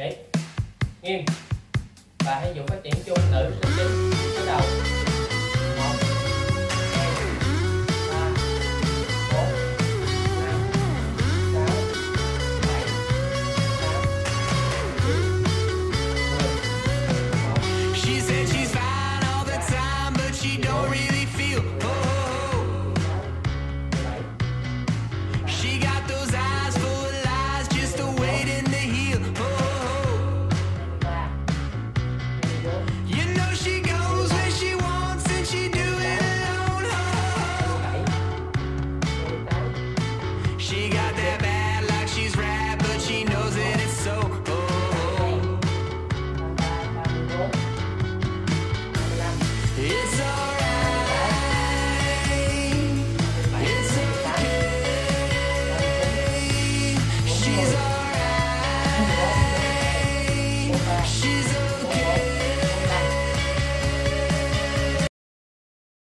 đấy. Nghiêm. Và hãy dùng phát triển chung nữ sinh These